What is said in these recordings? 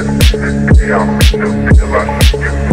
Thank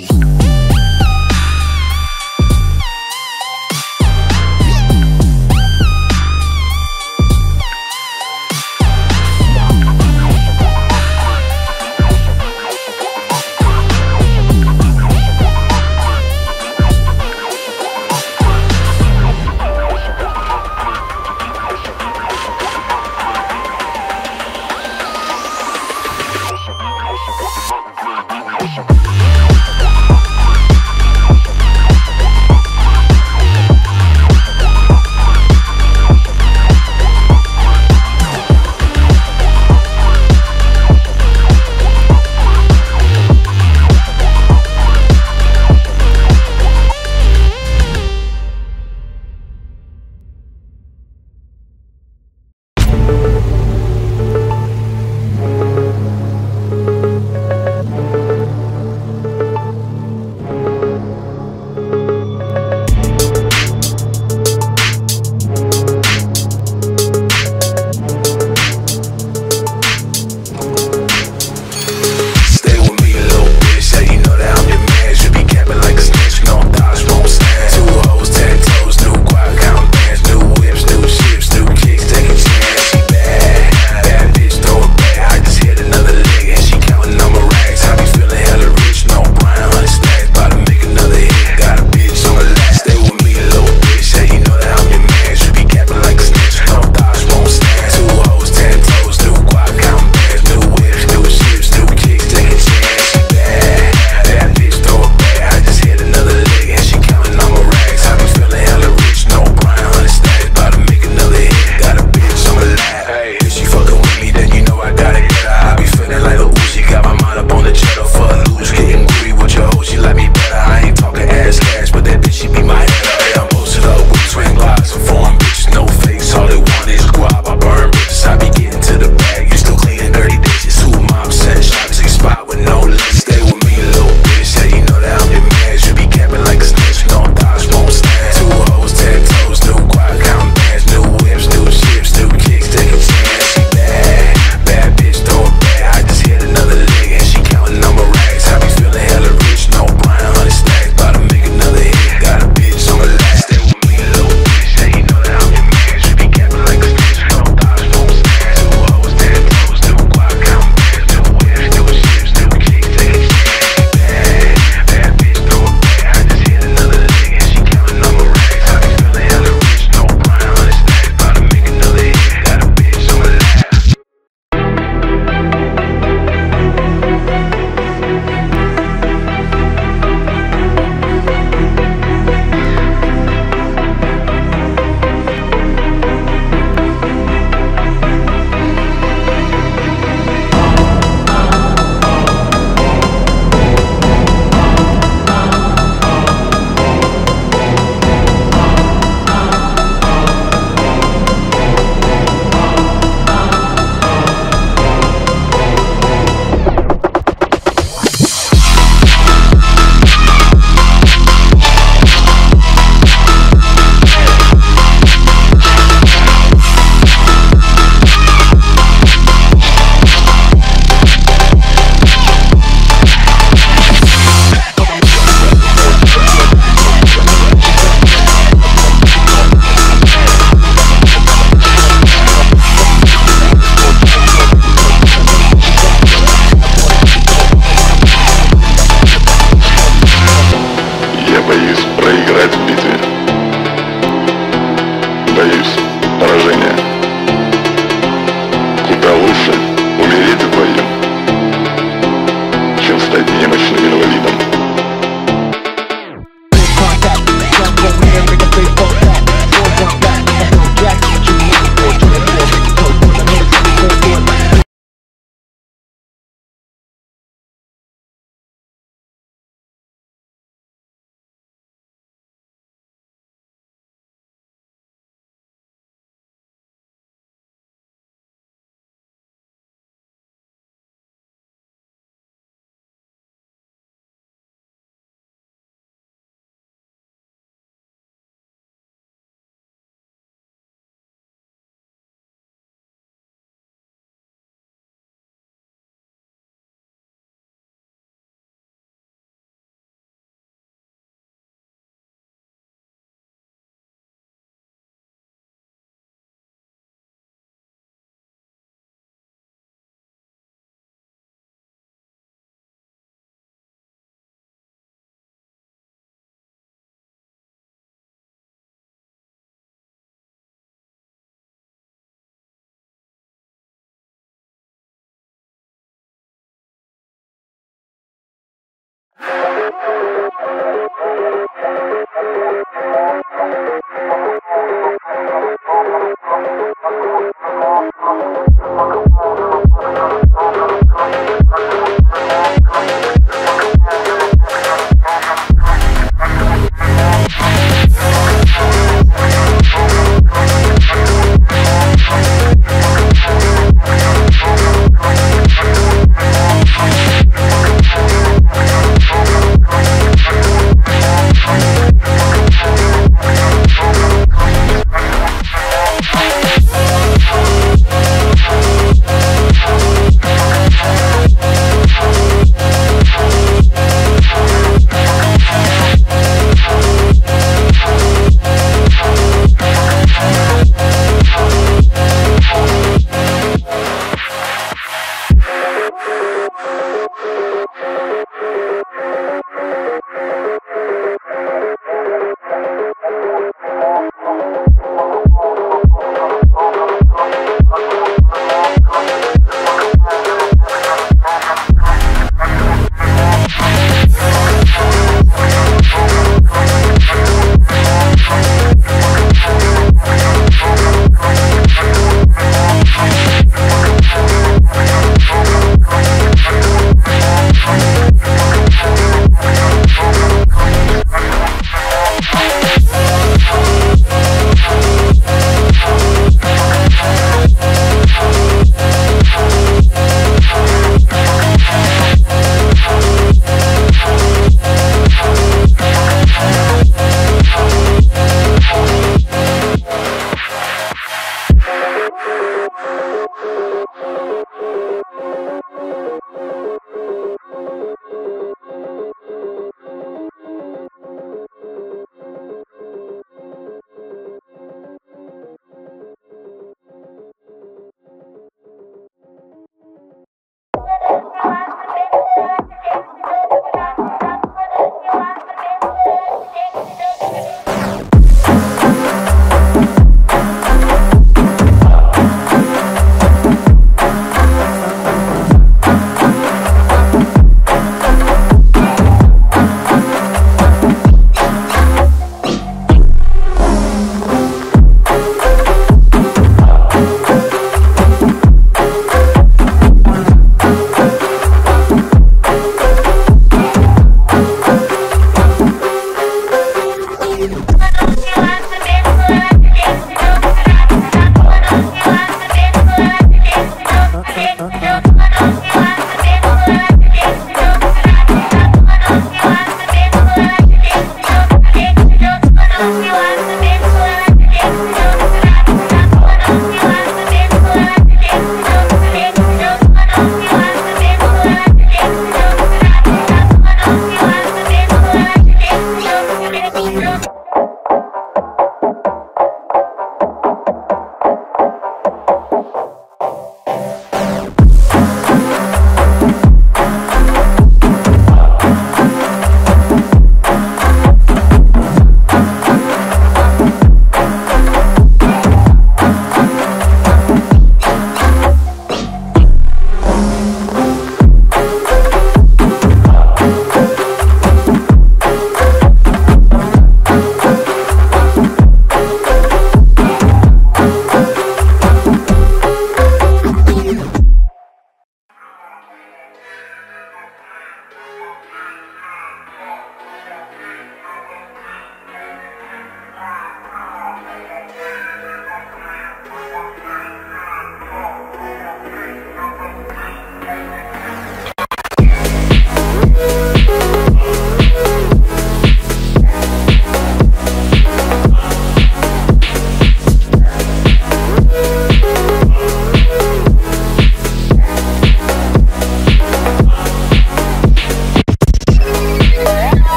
go.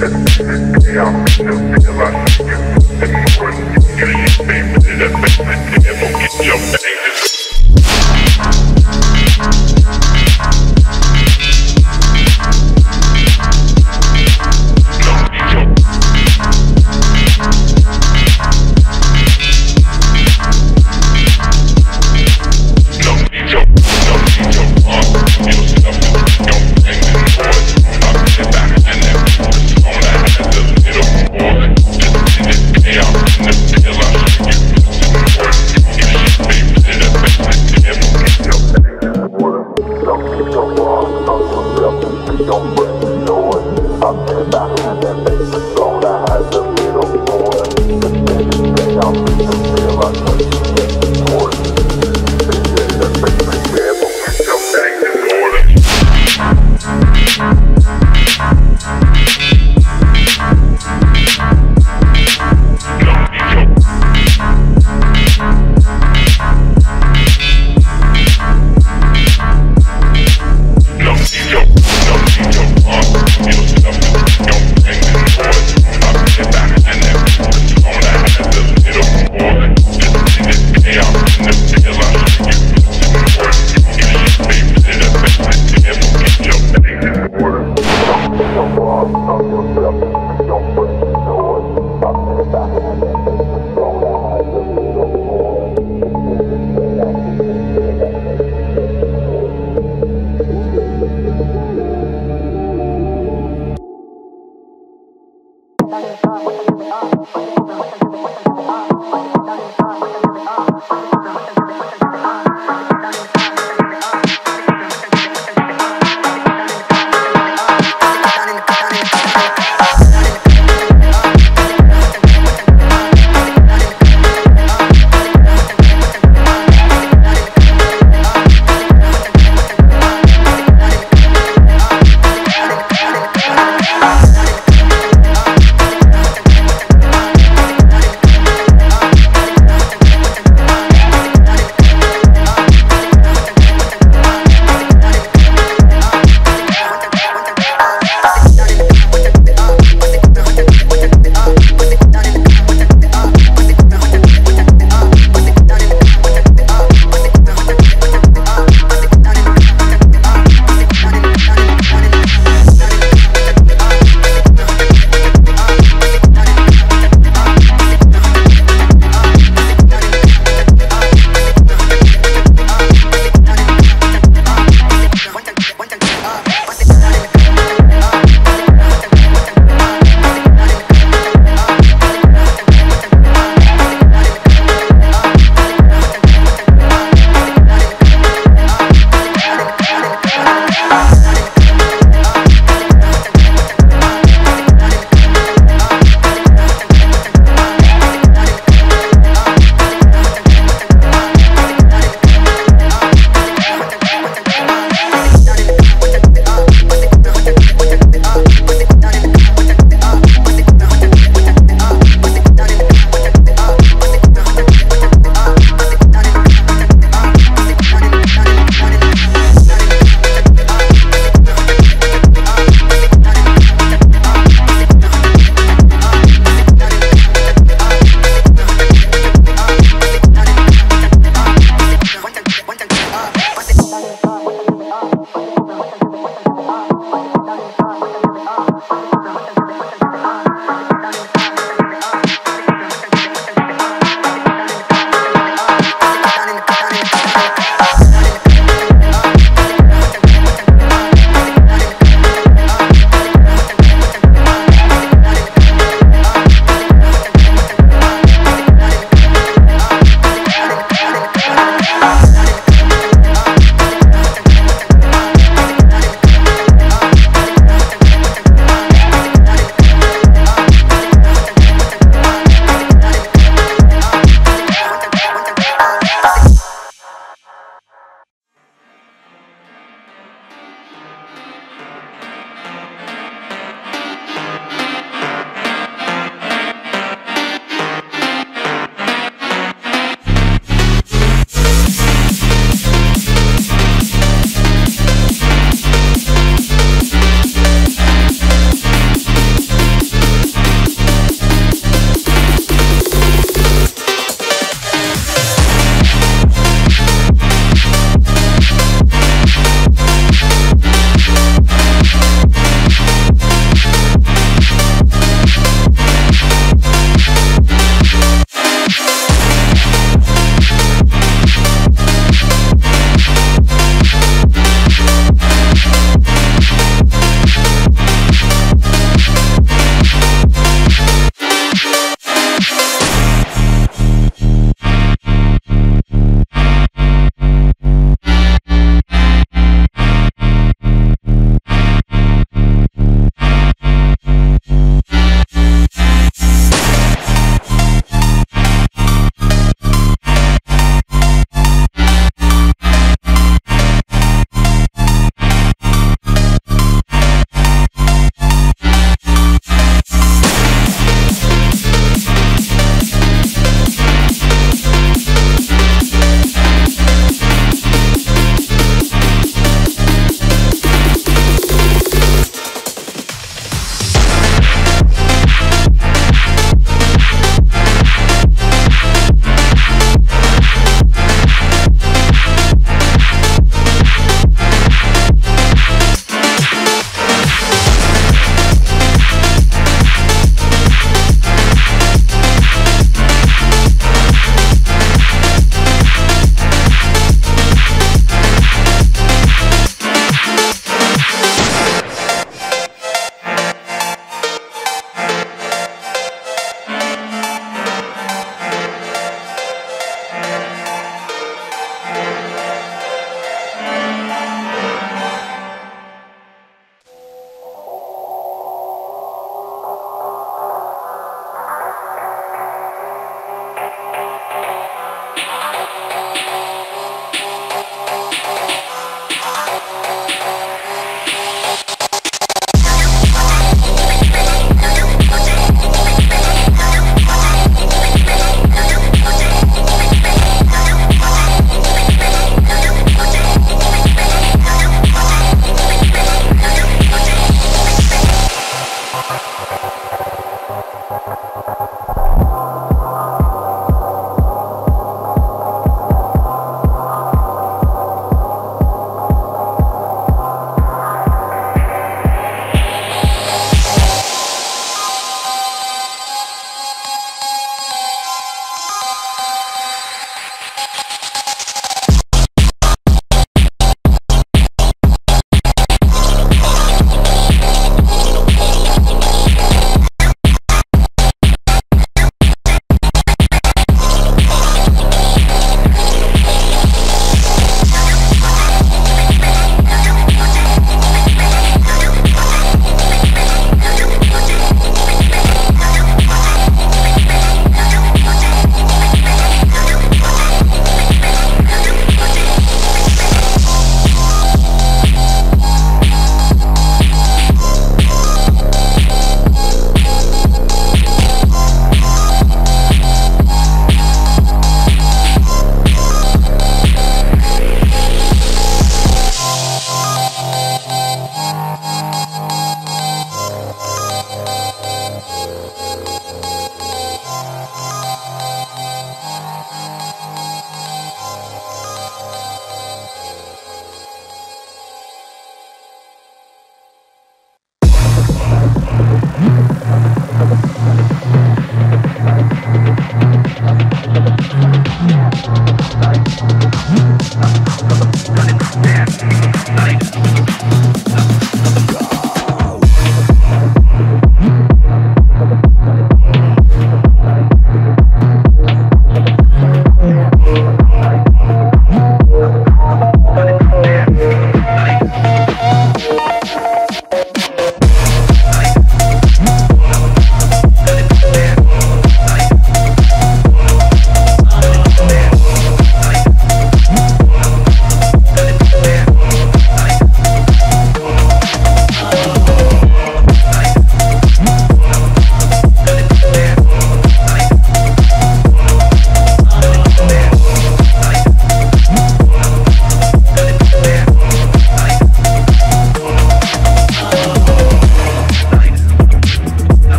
Yeah.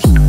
go.